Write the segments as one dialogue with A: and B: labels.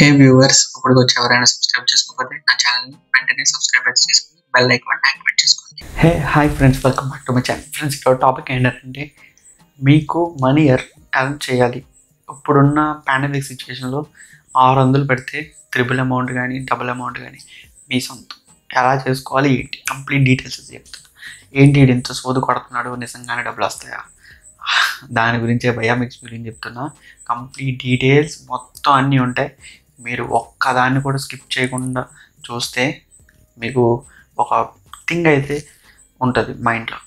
A: హే viewers ఇప్పుడు వచ్చి ఎవరైనా సబ్స్క్రైబ్ చేసుకోకపోతే నా ఛానల్ వెంటనే సబ్స్క్రైబ్ అయితే చేసుకుని బెల్ ఐకాన్ యాక్టివేట్ చేసుకోండి.
B: Hey hi friends welcome back to my channel friends ఇక్కడ టాపిక్ ఏంటంటే మీకు మనీ ఎర్న్ చేయాలి. ఇప్పుడున్న పాండమిక్ సిచ్యువేషన్లో ఆరు వందలు పెడితే త్రిబుల్ అమౌంట్ కానీ డబుల్ అమౌంట్ కానీ మీ సొంతం. ఎలా చేసుకోవాలి ఏంటి? కంప్లీట్ డీటెయిల్స్ చెప్తాను. ఏంటి ఇంత సోదు కొడుతున్నాడు? నిజంగానే డబ్బులు వస్తాయా? దాని గురించే భయ్యా గురించి చెప్తున్నా. కంప్లీట్ డీటెయిల్స్ మొత్తం అన్నీ ఉంటాయి. మీరు ఒక్కదాన్ని కూడా స్కిప్ చేయకుండా చూస్తే మీకు ఒక థింగ్ అయితే ఉంటుంది మైండ్లో.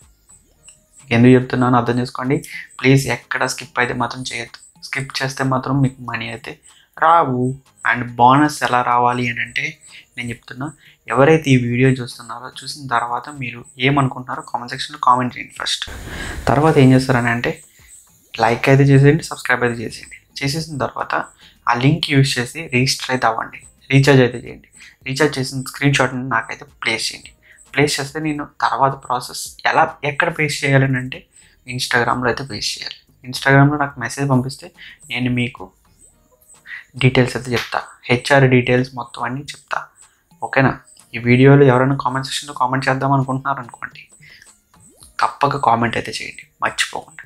B: ఎందుకు చెప్తున్నానో అర్థం చేసుకోండి. ప్లీజ్ ఎక్కడ స్కిప్ అయితే మాత్రం చేయొద్దు. స్కిప్ చేస్తే మాత్రం మీకు మనీ అయితే రావు. అండ్ బోనస్ ఎలా రావాలి అని అంటే నేను చెప్తున్నా ఎవరైతే ఈ వీడియో చూస్తున్నారో చూసిన తర్వాత మీరు ఏమనుకుంటున్నారో కామెంట్ సెక్షన్లో కామెంట్ చేయండి ఫస్ట్ తర్వాత ఏం చేస్తారని అంటే లైక్ అయితే చేసేయండి సబ్స్క్రైబ్ అయితే చేసేయండి. చేసేసిన తర్వాత ఆ లింక్ యూజ్ చేసి రిజిస్టర్ అయితే అవ్వండి. రీఛార్జ్ అయితే చేయండి. రీఛార్జ్ చేసిన స్క్రీన్ షాట్ని నాకైతే ప్లేస్ చేయండి. ప్లేస్ చేస్తే నేను తర్వాత ప్రాసెస్ ఎలా ఎక్కడ పేస్ట్ చేయాలని అంటే ఇన్స్టాగ్రామ్లో అయితే పేస్ట్ చేయాలి. ఇన్స్టాగ్రామ్లో నాకు మెసేజ్ పంపిస్తే నేను మీకు డీటెయిల్స్ అయితే చెప్తా. హెచ్ఆర్ డీటెయిల్స్ మొత్తం అన్నీ చెప్తా. ఓకేనా? ఈ వీడియోలో ఎవరైనా కామెంట్ సెక్షన్లో కామెంట్ చేద్దాం అనుకుంటున్నారు అనుకోండి తప్పక కామెంట్ అయితే చేయండి. మర్చిపోకుండా.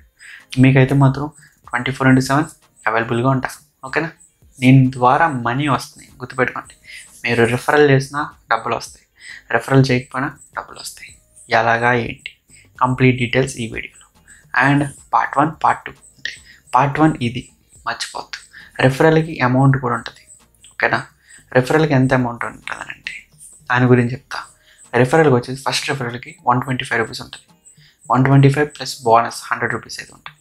B: మీకైతే మాత్రం ట్వంటీ ఫోర్ ఇంటూ సెవెన్ అవైలబుల్గా ఉంటా. ఓకేనా? దీని ద్వారా మనీ వస్తున్నాయి గుర్తుపెట్టుకోండి. మీరు రిఫరల్ చేసినా డబ్బులు వస్తాయి. రిఫరల్ చేయకపోయినా డబ్బులు వస్తాయి. ఎలాగా ఏంటి? కంప్లీట్ డీటెయిల్స్ ఈ వీడియోలో. And part one part two ఉంటాయి పార్ట్ వన్ ఇది. మర్చిపోద్దు రిఫరల్కి అమౌంట్ కూడా ఉంటుంది. ఓకేనా రిఫరల్కి ఎంత అమౌంట్ ఉంటుంది అంటే దాని గురించి చెప్తా. రిఫరల్కి వచ్చేసి ఫస్ట్ రిఫరల్కి వన్ ట్వంటీ ఫైవ్ రూపీస్ ఉంటుంది. One twenty five plus bonus hundred rupees అయితే ఉంటుంది.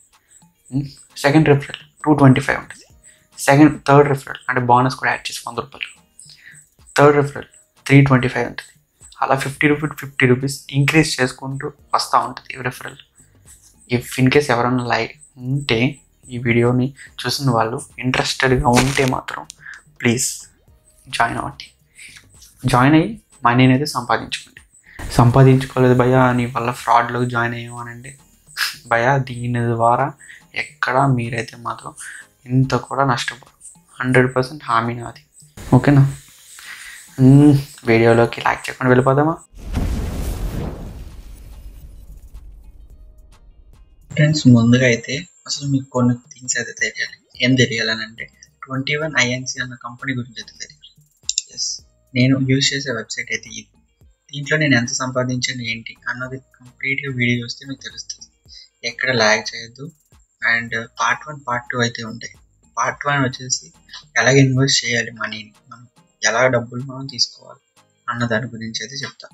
B: Second referral two twenty five ఉంటుంది. సెకండ్ థర్డ్ రిఫరల్ అంటే బోనస్ కూడా యాడ్ చేసి వంద రూపాయలు. Third referral three twenty five ఉంటుంది. అలా fifty rupees fifty rupees increase చేసుకుంటూ వస్తూ ఉంటుంది ఈ రిఫరల్. ఇఫ్ ఇన్ కేస్ ఎవరైనా లైక్ ఉంటే ఈ వీడియోని చూసిన వాళ్ళు ఇంట్రెస్టెడ్గా ఉంటే మాత్రం ప్లీజ్ జాయిన్ అవ్వండి. జాయిన్ అయ్యి మనీని అయితే సంపాదించుకోండి. సంపాదించుకోలేదు భయ్యా నీ వల్ల ఫ్రాడ్లో జాయిన్ అయ్యామనండి భయ్యా దీని ద్వారా ఎక్కడ మీరైతే మాత్రం ఇంత కూడా నష్టపోరు. హండ్రెడ్ పర్సెంట్ హామీ నాది. ఓకేనా? వీడియోలోకి లైక్ చేయకుండా వెళ్ళిపోదామా?
A: ఫ్రెండ్స్ ముందుగా అయితే అసలు మీకు కొన్ని థింగ్స్ అయితే తెలియాలి. ఏం తెలియాలని అంటే ట్వంటీ వన్ ఐఎన్సి అన్న కంపెనీ గురించి అయితే తెలియాలి. ఎస్ నేను యూజ్ చేసే వెబ్సైట్ అయితే ఇది. దీంట్లో నేను ఎంత సంపాదించాను ఏంటి అన్నది కంప్లీట్గా వీడియో చూస్తే మీకు తెలుస్తుంది. ఎక్కడ ల్యాగ్ చేయొద్దు. And part one part two అయితే ఉంటాయి. పార్ట్ వన్ వచ్చేసి ఎలా ఇన్వెస్ట్ చేయాలి మనీని? మనం ఎలా డబ్బులు మనం తీసుకోవాలి అన్న దాని గురించి అయితే చెప్తాం.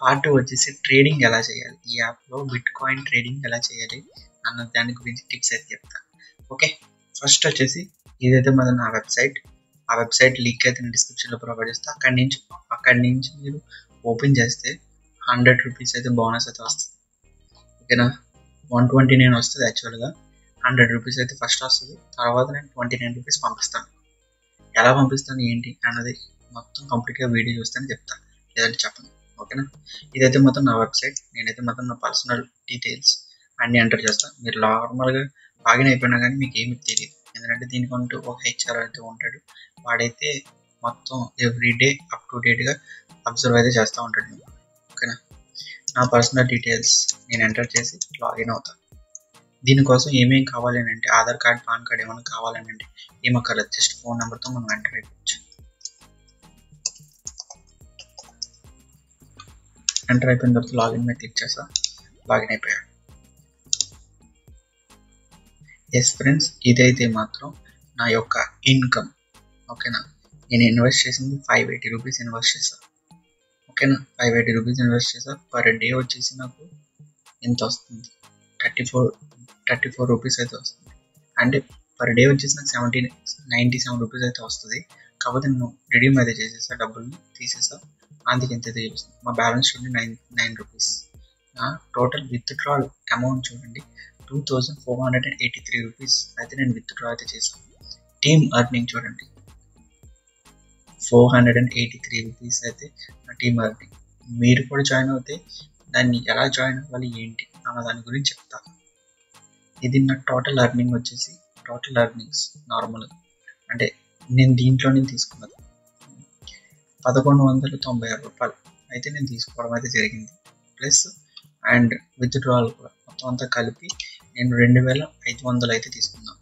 A: పార్ట్ టూ వచ్చేసి ట్రేడింగ్ ఎలా చేయాలి? ఈ యాప్లో బిట్ కాయిన్ ట్రేడింగ్ ఎలా చేయాలి అన్న దాని గురించి టిప్స్ అయితే చెప్తాను ఓకే? ఫస్ట్ వచ్చేసి ఇదైతే మన నా వెబ్సైట్. ఆ వెబ్సైట్ లింక్ అయితే నేను డిస్క్రిప్షన్లో ప్రొవైడ్ చేస్తాను అక్కడి నుంచి అక్కడి నుంచి మీరు ఓపెన్ చేస్తే హండ్రెడ్ రూపీస్ అయితే బోనస్ అయితే వస్తుంది. ఓకేనా? వన్ ట్వంటీ నైన్ వస్తుంది యాక్చువల్గా. హండ్రెడ్ రూపీస్ అయితే ఫస్ట్ వస్తుంది. తర్వాత నేను ట్వంటీ నైన్ రూపీస్ పంపిస్తాను. ఎలా పంపిస్తాను ఏంటి అన్నది మొత్తం కంప్లీట్గా వీడియో చూస్తాను చెప్తాను లేదంటే చెప్పను. ఓకేనా? ఇదైతే మొత్తం నా వెబ్సైట్ నేనైతే మొత్తం నా పర్సనల్ డీటెయిల్స్ అన్ని ఎంటర్ చేస్తాను మీరు నార్మల్గా లాగిన్ అయిపోయినా కానీ మీకు ఏమి తెలియదు. ఎందుకంటే దీనికంటూ ఒక హెచ్ఆర్ అయితే ఉంటాడు. వాడైతే మొత్తం ఎవ్రీ డే అప్ టు డేట్గా అబ్జర్వ్ అయితే చేస్తూ ఉంటాడు. మీకు ఓకేనా? నా పర్సనల్ డీటెయిల్స్ నేను ఎంటర్ చేసి లాగిన్ అవుతాను దీనికోసం ఏమేమి కావాలి అని అంటే ఆధార్ కార్డ్ పాన్ కార్డ్ ఏమైనా కావాలని అంటే ఏమక్కర్లేదు జస్ట్ ఫోన్ నెంబర్తో మనం ఎంటర్ అయిపోవచ్చు. ఎంటర్ అయిపోయిన తర్వాత లాగిన్ మీద క్లిక్ చేస్తా. లాగిన్ అయిపోయాడు ఎస్ ఫ్రెండ్స్ ఇదైతే మాత్రం నా యొక్క ఇన్కమ్. ఓకేనా? నేను ఇన్వెస్ట్ చేసింది ఫైవ్ ఎయిటీ రూపీస్ ఇన్వెస్ట్ చేశాను ఓకేనా? ఫైవ్ ఎయిటీ రూపీస్ ఇన్వెస్ట్ చేశాను పర్ డే వచ్చేసి నాకు ఎంత వస్తుంది? Thirty four thirty four rupees అయితే వస్తుంది. అంటే పర్ డే వచ్చేసి నాకు సెవెంటీ నైంటీ సెవెన్ రూపీస్ అయితే వస్తుంది. కాకపోతే నేను రిడీమ్ అయితే చేసేసా డబ్బులు తీసేసా. అందుకే ఎంత అయితే చూపిస్తుంది మా బ్యాలెన్స్ చూడండి నైన్ నైన్ రూపీస్ నా టోటల్ విత్డ్రాల్ అమౌంట్ చూడండి two thousand four hundred and eighty three rupees అయితే నేను విత్డ్రా అయితే చేశాను టీమ్ అర్నింగ్ చూడండి four hundred and eighty three rupees అయితే నా టీమ్ అర్నింగ్ మీరు కూడా జాయిన్ అవుతే దాన్ని ఎలా జాయిన్ అవ్వాలి ఏంటి? అన్న దాని గురించి చెప్తాను. ఇది నా టోటల్ ఎర్నింగ్ వచ్చేసి టోటల్ అర్నింగ్స్ నార్మల్ అంటే నేను దీంట్లోనే తీసుకున్నది. పదకొండు వందల తొంభై ఆరు రూపాయలు. అయితే నేను తీసుకోవడం అయితే జరిగింది. ప్లస్ అండ్ విత్డ్రాల్ కూడా. మొత్తం అంతా కలిపి నేను రెండు వేల ఐదు వందలు అయితే తీసుకున్నాను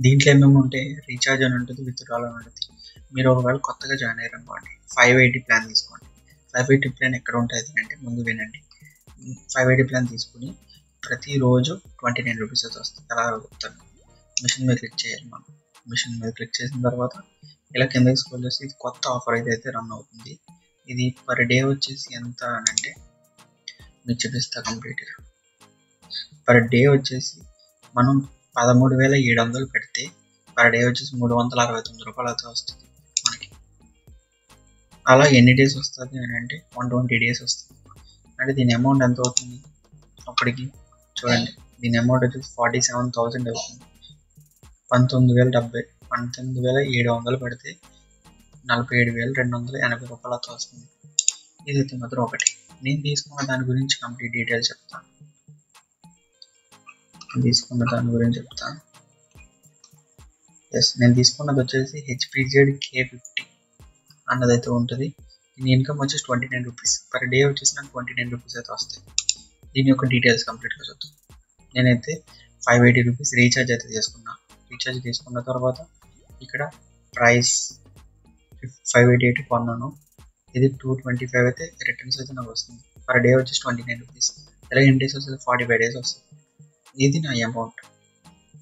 A: దీంట్లో ఏమేమి ఉంటే రీఛార్జ్ అని ఉంటుంది విత్డ్రాల్ అని ఉంటుంది. మీరు ఒకవేళ కొత్తగా జాయిన్ అయ్యారు అనుకోండి ఫైవ్ ఎయిటీ ప్లాన్ తీసుకోండి. ఫైవ్ ఎయిటీ ప్లాన్ ఎక్కడ ఉంటుంది అంటే ముందు వినండి. ఫైవ్ ఎయిటీ ప్లాన్ తీసుకుని ప్రతిరోజు ట్వంటీ నైన్ రూపీస్ అయితే వస్తుంది. అలా చెప్తాను మిషన్ మీద క్లిక్ చేయాలి మనం. మిషన్ మీద క్లిక్ చేసిన తర్వాత ఇలా కిందకి స్కూల్ చేసి ఇది కొత్త ఆఫర్ అయితే అయితే రన్ అవుతుంది. ఇది పర్ డే వచ్చేసి ఎంత అని అంటే మీకు చూపిస్తా కంప్లీట్గా పర్ డే వచ్చేసి మనం పదమూడు వేల ఏడు వందలు పెడితే పర్ డే వచ్చేసి మూడు వందల అరవై తొమ్మిది రూపాయలు అయితే వస్తుంది మనకి. అలా ఎన్ని డేస్ వస్తుంది అని అంటే వన్ ట్వంటీ డేస్ వస్తుంది. అంటే దీని అమౌంట్ ఎంత అవుతుంది? అప్పటికి చూడండి. దీని అమౌంట్ వచ్చేసి ఫార్టీ సెవెన్ థౌసండ్ అవుతుంది. పంతొమ్మిది వేల డెబ్బై పంతొమ్మిది వేల ఏడు వందలు పెడితే నలభై ఏడు వేల రెండు వందల ఎనభై రూపాయలతో వస్తుంది. ఇదైతే మాత్రం ఒకటి. నేను తీసుకున్న దాని గురించి కంప్లీట్ డీటెయిల్స్ చెప్తాను. తీసుకున్న దాని గురించి చెప్తాను. ఎస్ నేను తీసుకున్నది వచ్చేసి హెచ్పిజెడ్ కే ఫిఫ్టీ అన్నదైతే ఉంటుంది. దీని ఇన్కమ్ వచ్చేసి twenty nine rupees per day వచ్చేసి నాకు ట్వంటీ నైన్ రూపీస్ అయితే వస్తాయి. దీని యొక్క డీటెయిల్స్ కంప్లీట్గా చూద్దాం. నేనైతే ఫైవ్ ఎయిటీ రూపీస్ రీఛార్జ్ అయితే చేసుకున్నా రీఛార్జ్ తీసుకున్న తర్వాత ఇక్కడ ప్రైస్ ఫైవ్ ఎయిటీ ఎయిట్ కొన్నాను. ఇది టూ ట్వంటీ ఫైవ్ అయితే రిటర్న్స్ అయితే నాకు వస్తుంది. పర్ డే వచ్చేసి ట్వంటీ నైన్ రూపీస్ ఇలా ఎన్ని డేస్ వస్తుంది ఫార్టీ ఫైవ్ డేస్ వస్తుంది. ఇది నా అమౌంట్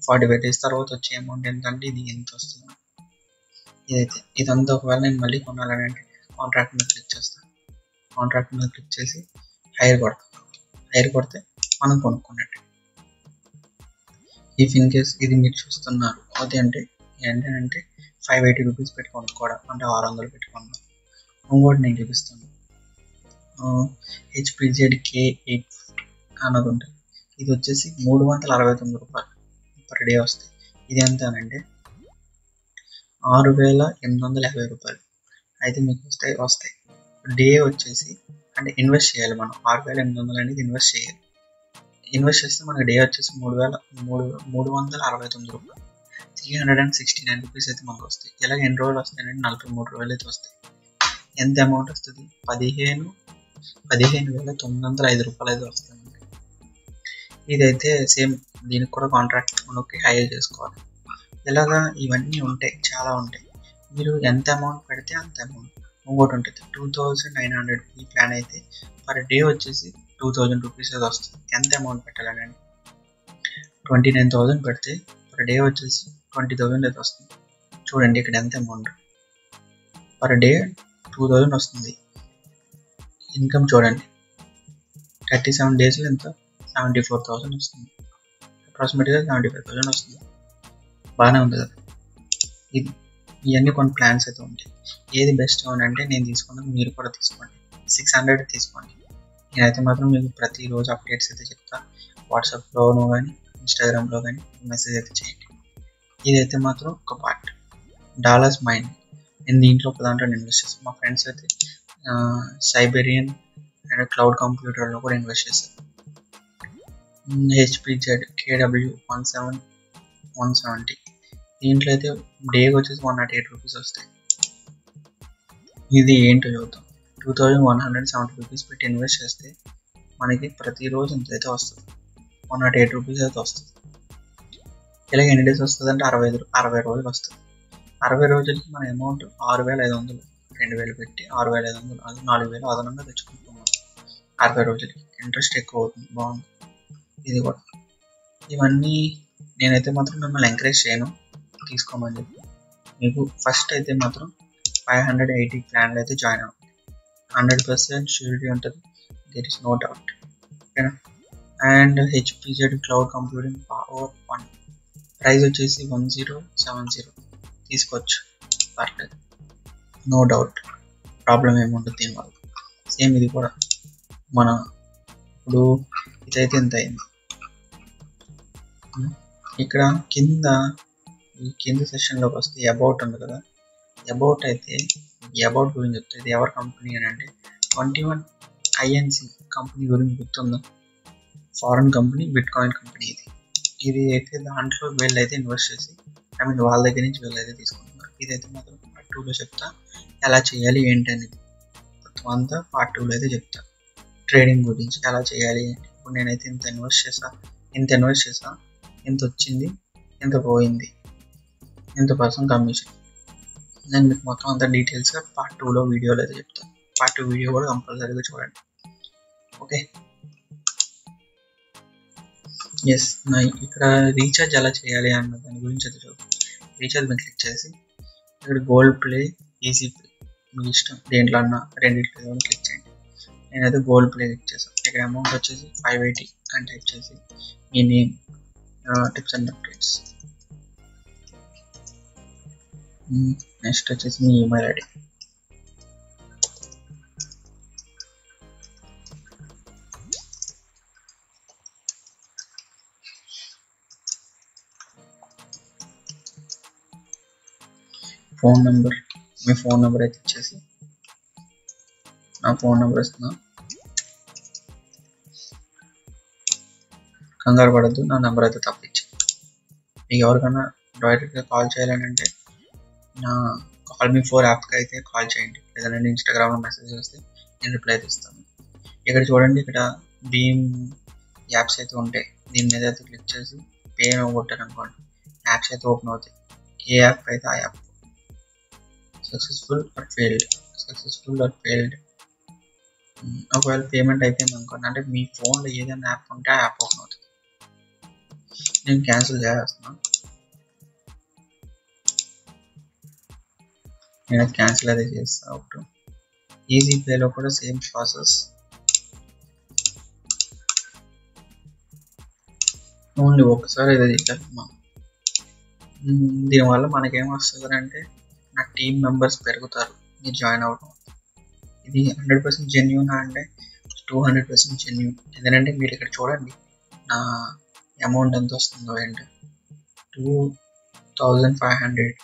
A: ఫార్టీ ఫైవ్ డేస్ తర్వాత వచ్చే అమౌంట్ ఏంటంటే ఇది ఎంత వస్తుంది. ఇదైతే ఇదంతా ఒకవేళ నేను మళ్ళీ కొనాలని అంటే కాంట్రాక్ట్ మీద క్లిక్ చేస్తాను కాంట్రాక్ట్ మీద క్లిక్ చేసి హైర్ కొడతాను టైర్ కొడితే మనం కొనుక్కున్నట్టు. ఇఫ్ ఇన్ కేస్ ఇది మీరు చూస్తున్నారు అది అంటే ఏంటంటే ఫైవ్ ఎయిటీ రూపీస్ పెట్టి కొనుక్కోవడం అంటే ఆరు వందలు పెట్టుకున్నాం ఇంకోటి నేను చూపిస్తాను. హెచ్పిజెడ్ కే ఎయిట్ ఫిఫ్టీ అన్నది ఉంటుంది ఇది వచ్చేసి మూడు వందల అరవై తొమ్మిది రూపాయలు పర్ డే వస్తాయి. ఇది ఎంత అంటే ఆరు వేల ఎనిమిది వందల యాభై రూపాయలు. అయితే మీకు వస్తాయి వస్తాయి. డే వచ్చేసి అంటే ఇన్వెస్ట్ చేయాలి మనం. ఆరు వేల ఎనిమిది వందలు అనేది ఇన్వెస్ట్ చేయాలి. ఇన్వెస్ట్ చేస్తే మనకి డే వచ్చేసి మూడు వేల మూడు మూడు వందల అరవై తొమ్మిది రూపాయలు. Three hundred and sixty nine rupees అయితే మనకు వస్తాయి. ఇలాగ ఎన్ని రోజులు వస్తాయంటే నలభై మూడు రోజులు అయితే వస్తాయి. ఎంత అమౌంట్ వస్తుంది? పదిహేను పదిహేను వేల తొమ్మిది వందల ఐదు రూపాయలు అయితే వస్తుంది ఇదైతే సేమ్ దీనికి కూడా కాంట్రాక్ట్ మనకి హైర్ చేసుకోవాలి. ఇలాగా ఇవన్నీ ఉంటాయి చాలా ఉంటాయి. మీరు ఎంత అమౌంట్ పెడితే అంత అమౌంట్ ఇంకోటి ఉంటుంది టూ థౌజండ్ నైన్ హండ్రెడ్ ఈ ప్లాన్ అయితే పర్ డే వచ్చేసి టూ థౌజండ్ రూపీస్ అది వస్తుంది. ఎంత అమౌంట్ పెట్టాలని ట్వంటీ నైన్ థౌజండ్ పెడితే పర్ డే వచ్చేసి ట్వంటీ థౌజండ్ అయితే వస్తుంది. చూడండి ఇక్కడ ఎంత amount per day two thousand వస్తుంది. ఇన్కమ్ చూడండి. థర్టీ సెవెన్ డేస్లో ఎంత? సెవెంటీ ఫోర్ థౌసండ్ వస్తుంది. అప్రాక్సిమేట్గా సెవెంటీ ఫైవ్ థౌసండ్ వస్తుంది. బాగానే ఉంది కదా. ఇది ఇవన్నీ కొన్ని ప్లాన్స్ అయితే ఉంటాయి. ఏది బెస్ట్ అని అంటే నేను తీసుకున్నాను మీరు కూడా తీసుకోండి. సిక్స్ హండ్రెడ్ తీసుకోండి. నేనైతే మాత్రం మీకు ప్రతిరోజు అప్డేట్స్ అయితే చెప్తా. వాట్సాప్లోనూ కానీ ఇన్స్టాగ్రామ్లో కానీ మెసేజ్ అయితే చేయండి. ఇదైతే మాత్రం ఒక పార్ట్ డాలర్స్ మైండ్ నేను దీంట్లో ఒక దాంట్లో ఇన్వెస్ట్ చేస్తాను. మా ఫ్రెండ్స్ అయితే సైబేరియన్ అండ్ క్లౌడ్ కంప్యూటర్లో కూడా ఇన్వెస్ట్ చేసింది HP Z KW one seven one seventy దీంట్లో అయితే డేకి వచ్చేసి వన్ నాట్ ఎయిట్ రూపీస్ వస్తాయి. ఇది ఏంటో చూద్దాం. Two thousand one hundred seventy rupees పెట్టి ఇన్వెస్ట్ చేస్తే మనకి ప్రతిరోజు ఇంత అయితే వస్తుంది. వన్ నాట్ ఎయిట్ రూపీస్ అయితే వస్తుంది. ఇలా ఎన్ని డేస్ వస్తుంది అంటే అరవై ఐదు అరవై రోజులు వస్తుంది. అరవై రోజులకి మన అమౌంట్ ఆరు వేల ఐదు వందలు రెండు వేలు పెట్టి ఆరు వేల ఐదు వందలు అది నాలుగు వేలు అదనంగా తెచ్చుకుంటున్నాం అరవై రోజులకి ఇంట్రెస్ట్ ఎక్కువ అవుతుంది బాగుంది. ఇది కూడా. ఇవన్నీ నేనైతే మాత్రం మిమ్మల్ని ఎంకరేజ్ చేయను. తీసుకోమని చెప్పి. మీకు ఫస్ట్ అయితే మాత్రం ఫైవ్ హండ్రెడ్ ఎయిటీ ప్లాన్లో అయితే జాయిన్ అవుతుంది హండ్రెడ్ పర్సెంట్ షూరిటీ ఉంటుంది. There is no? డౌట్ ఓకేనా and HPZ cloud computing power one price వచ్చేసి వన్ జీరో సెవెన్ జీరో తీసుకోవచ్చు. పర్లేదు నో డౌట్ ప్రాబ్లం ఏముంటుంది దీనివల్ల సేమ్ ఇది కూడా. మన ఇప్పుడు ఇదైతే ఎంత అయింది? ఇక్కడ కింద ఈ కింద సెషన్లోకి వస్తే అబౌట్ ఉంది కదా. అబౌట్ అయితే అబౌట్ గురించి చెప్తే ఇది ఎవరి కంపెనీ అని అంటే ట్వంటీ వన్ ఐఎన్సి కంపెనీ గురించి గుర్తుందా? Foreign company bitcoin company ఇది. ఇది అయితే దాంట్లో వీళ్ళైతే ఇన్వెస్ట్ చేసి ఐ మీన్ వాళ్ళ దగ్గర నుంచి వీళ్ళైతే తీసుకుంటున్నారు. ఇదైతే మాత్రం పార్ట్ టూలో చెప్తా. ఎలా చేయాలి ఏంటి అనేది మొత్తం అంతా పార్ట్ టూలో అయితే చెప్తా. ట్రేడింగ్ గురించి ఎలా చేయాలి ఇప్పుడు నేనైతే ఇంత ఇన్వెస్ట్ చేసా ఇంత ఇన్వెస్ట్ చేసా ఇంత వచ్చింది ఇంత పోయింది. ఎంత పర్సెంట్ కమిషన్. నేను మీకు మొత్తం అంత డీటెయిల్స్గా పార్ట్ టూలో వీడియోలో అయితే చెప్తాను. పార్ట్ టూ వీడియో కూడా కంపల్సరీగా చూడండి. ఓకే ఎస్ నా ఇక్కడ రీఛార్జ్ ఎలా చేయాలి అన్న దాని గురించి అయితే చూద్దాం. రీఛార్జ్ మీద క్లిక్ చేసి ఇక్కడ గోల్డ్ ప్లే ఈజీ ప్లే మీ ఇష్టం. దేంట్లో అన్నా రెండింటిలో క్లిక్ చేయండి. నేనైతే గోల్డ్ ప్లే క్లిక్ చేసాను ఇక్కడ అమౌంట్ వచ్చేసి ఫైవ్ ఎయిటీ అని టైప్ చేసి మీ name tips and updates next వచ్చేసి మీ ఈమెయిల్ ఐడి. ఫోన్ నెంబర్ మీ ఫోన్ నెంబర్ అయితే ఇచ్చేసి. నా ఫోన్ నెంబర్ ఇస్తున్నా కంగారు పడద్దు నా నెంబర్ అయితే తప్పించి. మీకు ఎవరికైనా డైరెక్ట్గా కాల్ చేయాలని అంటే కాల్ మీ ఫోర్ యాప్కి అయితే కాల్ చేయండి. లేదంటే ఇన్స్టాగ్రామ్లో మెసేజ్ చేస్తే నేను రిప్లై అయితే ఇస్తాను ఇక్కడ చూడండి ఇక్కడ భీమ్ యాప్స్ అయితే ఉంటాయి. దీని మీద అయితే క్లిక్ చేసి పే కొట్టారు అనుకోండి యాప్స్ అయితే ఓపెన్ అవుతాయి. ఏ యాప్ అయితే ఆ app successful or failed successful or failed ఒకవేళ పేమెంట్ అయిపోయింది అనుకోండి అంటే మీ ఫోన్లో ఏదైనా యాప్ ఉంటే ఆ యాప్ ఓపెన్ అవుతుంది. నేను క్యాన్సిల్ చేస్తున్నాను నేను క్యాన్సిల్ అయితే చేస్తా ఒకటి ఈజీ పేలో కూడా సేమ్ ప్రాసెస్ ఓన్లీ ఒకసారి అయితే చేయాలి దీనివల్ల మనకేం వస్తుంది అంటే నా టీం మెంబర్స్ పెరుగుతారు. మీరు జాయిన్ అవ్వడం ఇది హండ్రెడ్ పర్సెంట్ జెన్యున్ అంటే టూ హండ్రెడ్ పర్సెంట్ జెన్యున్ ఎందుకంటే మీరు ఇక్కడ చూడండి నా అమౌంట్ ఎంత వస్తుందో ఏంటి. Two thousand five hundred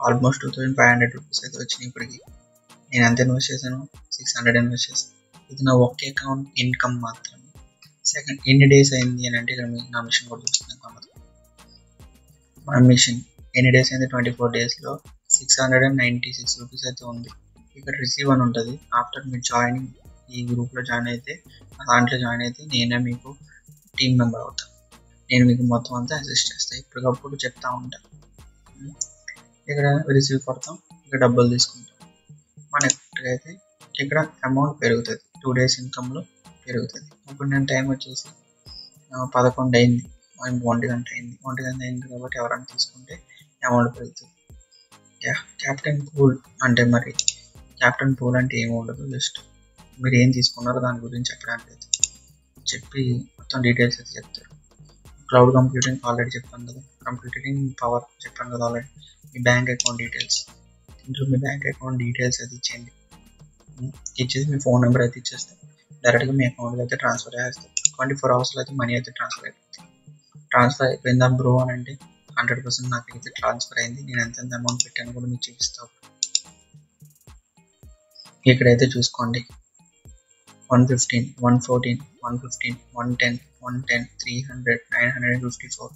A: almost two thousand five hundred rupees అయితే వచ్చినాయి ఇప్పటికి. నేను ఎంత ఇన్వెస్ట్ చేశాను. సిక్స్ హండ్రెడ్ ఇన్వెస్ట్ చేశాను. ఇది నా ఒకే అకౌంట్ ఇన్కమ్ మాత్రమే. సెకండ్ ఎన్ని డేస్ అయింది అని అంటే ఇక్కడ నా మిషన్ కూడా చూస్తున్నాను మా మిషన్ ఎన్ని డేస్ అయింది? ట్వంటీ ఫోర్ డేస్లో six hundred and ninety six rupees అయితే ఉంది. ఇక్కడ రిసీవ్ అని ఉంటుంది. ఆఫ్టర్ మీరు జాయినింగ్ ఈ గ్రూప్లో జాయిన్ అయితే దాంట్లో జాయిన్ అయితే నేనే మీకు టీం మెంబర్ అవుతాను నేను మీకు మొత్తం అంతా అసిస్ట్ చేస్తాను ఇప్పటికప్పుడు చెప్తా ఉంటాను ఇక్కడ రిసీవ్ కొడతాం ఇక్కడ డబ్బులు తీసుకుంటాం. మన అయితే ఇక్కడ అమౌంట్ పెరుగుతుంది. టూ డేస్ ఇన్కమ్లో పెరుగుతుంది. ఇప్పుడు నేను టైం వచ్చేసి పదకొండు అయింది. ఒంటి గంట అయింది. ఒంటి గంట అయింది కాబట్టి ఎవరైనా తీసుకుంటే అమౌంట్ పెరుగుతుంది. యా క్యాప్టెన్ పూల్ అంటే మరి క్యాప్టెన్ పూల్ అంటే ఏమి ఉండదు జస్ట్ మీరు ఏం తీసుకున్నారో దాని గురించి చెప్పడానికి అయితే చెప్పి మొత్తం డీటెయిల్స్ అయితే చెప్తారు. క్లౌడ్ కంప్యూటింగ్ ఆల్రెడీ చెప్పాను కదా. కంప్యూటింగ్ పవర్ చెప్పాను కదా ఆల్రెడీ మీ బ్యాంక్ అకౌంట్ డీటెయిల్స్ ఇంట్లో మీ బ్యాంక్ అకౌంట్ డీటెయిల్స్ అయితే ఇచ్చేయండి. ఇచ్చేసి మీ ఫోన్ నెంబర్ అయితే ఇచ్చేస్తాం. డైరెక్ట్గా మీ అకౌంట్కి అయితే ట్రాన్స్ఫర్ చేస్తాం ట్వంటీ ఫోర్ అవర్స్లో అయితే మనీ అయితే ట్రాన్స్ఫర్ అయిపోతుంది. ట్రాన్స్ఫర్ అయిపోయిందా బ్రో అని అంటే హండ్రెడ్ పర్సెంట్ నాకు అయితే ట్రాన్స్ఫర్ అయింది. నేను ఎంతెంత అమౌంట్ పెట్టాను కూడా మీకు చూపిస్తాను ఇక్కడైతే చూసుకోండి. One fifteen one fourteen one fifteen one ten one ten three hundred nine hundred and fifty four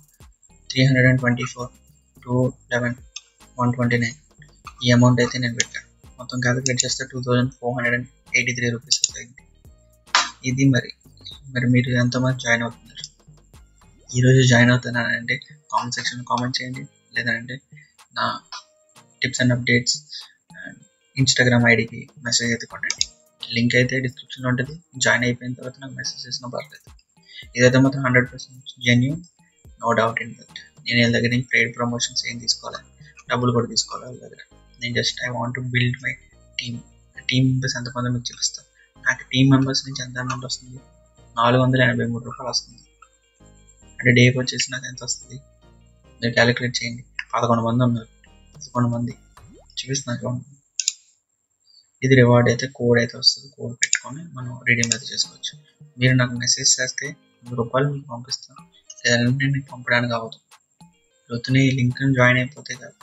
A: three hundred and twenty four two eleven one twenty nine ఈ అమౌంట్ అయితే నేను పెట్టాను. మొత్తం క్యాలిక్యులేట్ చేస్తే two thousand four hundred and eighty three rupees అవుతుంది ఇది మరి మరి మీరు ఎంతమంది జాయిన్ అవుతున్నారు? ఈరోజు జాయిన్ అవుతున్నానంటే కామెంట్ సెక్షన్ కామెంట్ చేయండి. లేదంటే నా టిప్స్ అండ్ అప్డేట్స్ ఇన్స్టాగ్రామ్ ఐడికి మెసేజ్ అయితే కొట్టండి. లింక్ అయితే డిస్క్రిప్షన్లో ఉంటుంది. జాయిన్ అయిపోయిన తర్వాత నాకు మెసేజ్ చేసినా పర్లేదు. ఇదైతే మాత్రం hundred percent genuine no doubt in that నేను వీళ్ళ దగ్గర నుంచి ట్రేడ్ ప్రమోషన్స్ ఏం తీసుకోవాలి డబ్బులు కూడా తీసుకోవాలి వాళ్ళ దగ్గర. నేను just I want build my team team members ఎంతమంది మీకు చూపిస్తాను నాకు టీమ్ మెంబర్స్ నుంచి ఎంత అమౌంట్ వస్తుంది? నాలుగు వందల ఎనభై మూడు రూపాయలు వస్తుంది. అంటే డేకి వచ్చేసి నాకు ఎంత వస్తుంది? మీరు క్యాలిక్యులేట్ చేయండి. పదకొండు మంది ఉన్నారు. పదకొండు మంది. చూపిస్తున్నాను ఇది రివార్డ్ అయితే కోడ్ అయితే వస్తుంది. కోడ్ పెట్టుకొని మనం రీడీమ్ అయితే చేసుకోవచ్చు. మీరు నాకు మెసేజ్ చేస్తే వంద రూపాయలు మీకు పంపిస్తాను. లేదంటే మీకు పంపడానికి అవ్వదు. వృత్తిని లింక్ జాయిన్ అయిపోతే కాదు.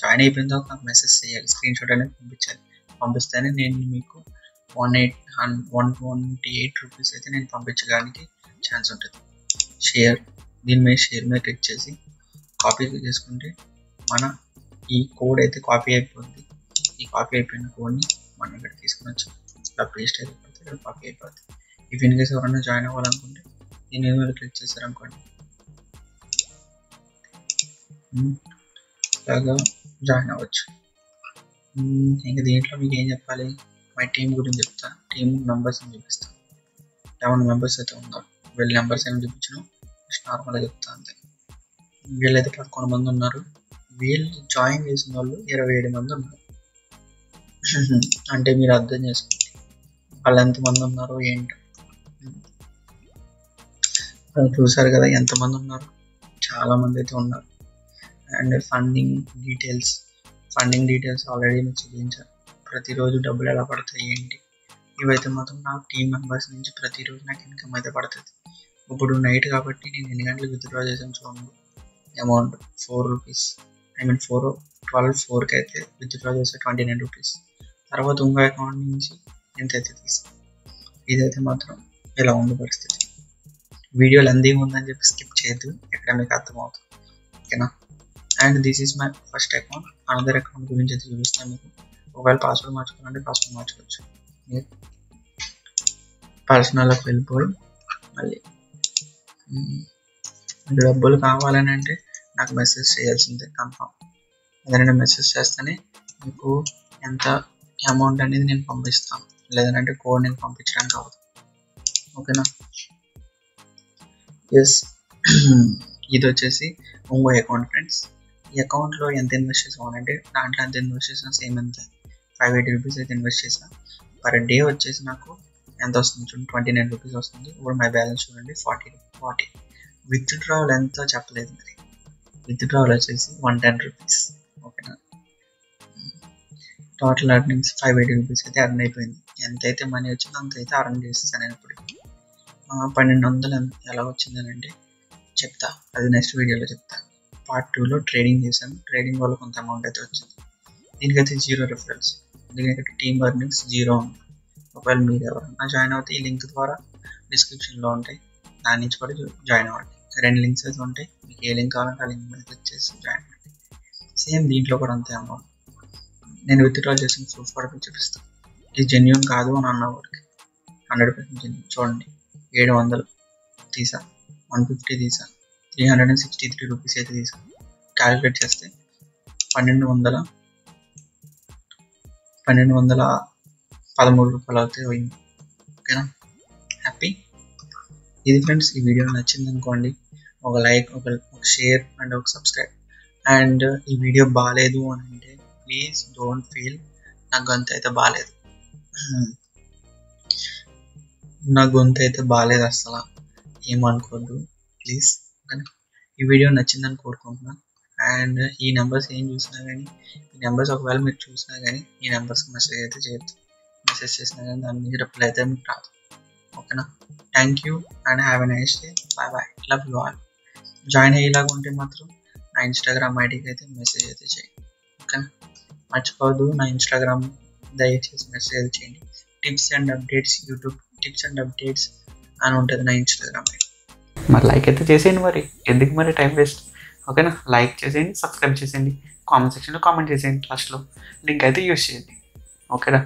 A: జాయిన్ అయిపోయిన తర్వాత నాకు మెసేజ్ చేయాలి. స్క్రీన్ షాట్ అనేది పంపించాలి. పంపిస్తేనే నేను మీకు one eight one twenty eight rupees అయితే నేను పంపించడానికి ఛాన్స్ ఉంటుంది. షేర్ దీని మీద షేర్ మీద క్లిక్ చేసి కాపీ చేసుకుంటే మన ఈ కోడ్ అయితే కాపీ అయిపోతుంది ఈ కాపీ అయిపోయిన కోడ్ని మనం ఇక్కడ తీసుకుని వచ్చి ఇలా పేస్ట్ అయిపోతుంది ఇక్కడ కాపీ అయిపోతుంది ఇఫ్ ఇన్ కేసు ఎవరైనా జాయిన్ అవ్వాలనుకుంటే దీని మీద క్లిక్ చేశారనుకోండి ఇలాగా జాయిన్ అవ్వచ్చు. ఇంకా దీంట్లో మీకు ఏం చెప్పాలి? మై టీం గురించి చెప్తా. టీం మెంబర్స్ అని చూపిస్తా లెవెన్ మెంబర్స్ అయితే ఉన్నారు వీళ్ళ నెంబర్స్ ఏమి చూపించను నార్మల్గా చెప్తా అంతే. వీళ్ళైతే పదకొండు మంది ఉన్నారు. వీళ్ళు జాయిన్ చేసిన వాళ్ళు ఇరవై ఏడు మంది ఉన్నారు. అంటే మీరు అర్థం చేసుకోండి. వాళ్ళు ఎంతమంది ఉన్నారు ఏంటో. చూసారు కదా ఎంతమంది ఉన్నారు? చాలా మంది అయితే ఉన్నారు. And funding details funding details already మీకు చూపించారు ప్రతిరోజు డబ్బులు ఎలా పడతాయి ఏంటి? ఇవైతే మాత్రం నా టీం మెంబర్స్ నుంచి ప్రతిరోజు నాకు ఇన్కమ్ అయితే పడుతుంది. ఇప్పుడు నైట్ కాబట్టి నేను ఎన్ని గంటలకు విత్డ్రా చేసాను చూడండి. Amount four rupees. I mean four twelve ఫోర్కి అయితే విత్డ్రా చేస్తే ట్వంటీ నైన్ రూపీస్. తర్వాత ఇంకో అకౌంట్ నుంచి ఎంత అయితే తీసాను ఇదైతే మాత్రం ఇలా ఉంది పరిస్థితి? వీడియో లెందీగా ఉందని చెప్పి స్కిప్ చేయొద్దు. ఎక్కడ మీకు అర్థమవుతుంది? ఓకేనా? And this is my first account another account గురించి అయితే చూపిస్తాను మీకు ఒకవేళ పాస్వర్డ్ మార్చుకోవాలంటే పాస్వర్డ్ మార్చుకోవచ్చు. మీరు పర్సనల్లోకి వెళ్ళిపోయి మళ్ళీ డబ్బులు కావాలని అంటే నాకు మెసేజ్ చేయాల్సిందే కన్ఫామ్ ఏదైనా మెసేజ్ చేస్తేనే మీకు ఎంత అమౌంట్ అనేది నేను పంపిస్తాను. లేదంటే కోడ్ నేను పంపించడానికి అవ్వదు. ఓకేనా ఎస్ ఇది వచ్చేసి ఇంకో అకౌంట్ ఫ్రెండ్స్ ఈ అకౌంట్లో ఎంత ఇన్వెస్ట్ చేసామనంటే దాంట్లో ఎంత ఇన్వెస్ట్ చేసినా సేమ్ ఎంత ఫైవ్ ఎయిటీ రూపీస్ అయితే ఇన్వెస్ట్ చేసిన. పర్ డే వచ్చేసి నాకు ఎంత వస్తుంది చూడండి ట్వంటీ నైన్ రూపీస్ వస్తుంది. ఇప్పుడు మై బ్యాలెన్స్ చూడండి ఫార్టీ ఫార్టీ విత్ డ్రావల్ ఎంతో చెప్పలేదు మరి. విత్ డ్రావల్ వచ్చేసి వన్ టెన్ రూపీస్ ఓకేనా total earnings five eighty rupees అయితే అర్న్ అయిపోయింది. ఎంత అయితే మనీ వచ్చిందో అంత అయితే అర్న్ చేసేసాను నేను ఇప్పుడు. పన్నెండు వందలు ఎలా వచ్చిందని అంటే చెప్తా. అది నెక్స్ట్ వీడియోలో చెప్తాను పార్ట్ టూలో ట్రేడింగ్ చేశాను ట్రేడింగ్ వల్ల కొంత అమౌంట్ అయితే వచ్చింది. దీనికైతే జీరో రిఫరెన్స్ ఎందుకంటే టీమ్ అర్నింగ్స్ జీరో ఉంది. ఒకవేళ మీరు ఎవరన్నా జాయిన్ అవుతే ఈ లింక్ ద్వారా డిస్క్రిప్షన్లో ఉంటాయి. దాని నుంచి కూడా జాయిన్ అవ్వండి. రెండు లింక్స్ అయితే ఉంటాయి. మీకు ఏ లింక్ కావాలంటే ఆ లింక్ మీద క్లిక్ చేసి జాయిన్ అవ్వండి. సేమ్ దీంట్లో కూడా అంతే అమౌంట్ నేను విత్డ్రా చేసిన ప్రూఫ్ కూడా మీకు చూపిస్తాను. ఇది జెన్యున్ కాదు అని అన్న వాడికి హండ్రెడ్ పర్సెంట్ జెన్యున్ చూడండి. ఏడు వందలు తీసా. వన్ ఫిఫ్టీ తీసా. Three hundred and sixty three rupees అయితే తీసుకుని క్యాలిక్యులేట్ చేస్తే పన్నెండు వందల పన్నెండు వందల పదమూడు రూపాయలు అయితే పోయింది. ఓకేనా హ్యాపీ ఇది ఫ్రెండ్స్ ఈ వీడియో నచ్చింది అనుకోండి ఒక లైక్ ఒక ఒక షేర్ అండ్ ఒక సబ్స్క్రైబ్ అండ్ ఈ వీడియో బాగాలేదు అని అంటే ప్లీజ్ డోంట్ ఫీల్ నా గొంతు అయితే బాగాలేదు నా గొంతు అయితే బాగాలేదు అసలు ఏమనుకోద్దు ప్లీజ్ ఈ వీడియో నచ్చిందని కోరుకుంటున్నాను. అండ్ ఈ నెంబర్స్ ఏం చూసినా కానీ ఈ నెంబర్స్ ఒకవేళ మీరు చూసినా కానీ ఈ నెంబర్స్కి మెసేజ్ అయితే చేయొద్దు మెసేజ్ చేసినా కానీ దాని మీద రిప్లై అయితే మీకు రాదు. ఓకేనా? Thank you and have a nice day bye bye love you all join అయ్యేలాగా ఉంటే మాత్రం నా ఇన్స్టాగ్రామ్ ఐడికి అయితే మెసేజ్ అయితే చేయండి. ఓకేనా? మర్చిపోవద్దు నా ఇన్స్టాగ్రామ్ దయచేసి మెసేజ్ చేయండి. Tips and updates YouTube tips and updates అని ఉంటుంది నా ఇన్స్టాగ్రామ్ ఐడి
B: మరి లైక్ అయితే చేసేయండి మరి. ఎందుకు మరి టైం వేస్ట్ ఓకేనా లైక్ చేసేయండి సబ్స్క్రైబ్ చేసేయండి కామెంట్ సెక్షన్లో కామెంట్ చేసేయండి లాస్ట్లో లింక్ అయితే యూస్ చేయండి. ఓకేనా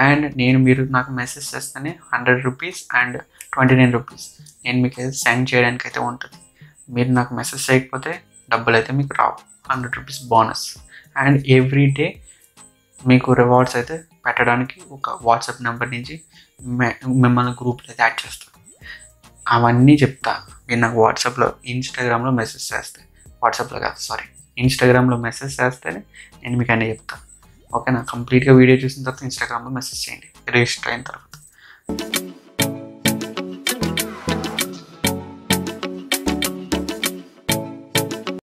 B: అండ్ నేను మీరు నాకు మెసేజ్ చేస్తేనే hundred rupees and twenty nine rupees నేను మీకు అయితే సెండ్ చేయడానికి అయితే ఉంటుంది. మీరు నాకు మెసేజ్ చేయకపోతే డబ్బులు అయితే మీకు రావు. Hundred rupees bonus and every day మీకు రివార్డ్స్ అయితే పెట్టడానికి ఒక వాట్సాప్ నెంబర్ నుంచి మిమ్మల్ని గ్రూప్లో అయితే యాడ్ చేస్తాను. అవన్నీ చెప్తా. మీరు నాకు వాట్సాప్లో ఇన్స్టాగ్రామ్లో మెసేజ్ చేస్తే వాట్సాప్లో కాదు సారీ ఇన్స్టాగ్రామ్లో మెసేజ్ చేస్తేనే నేను మీకు అన్నీ చెప్తాను ఓకేనా? కంప్లీట్గా వీడియో చూసిన తర్వాత ఇన్స్టాగ్రామ్లో మెసేజ్ చేయండి. రిజిస్టర్ అయిన తర్వాత.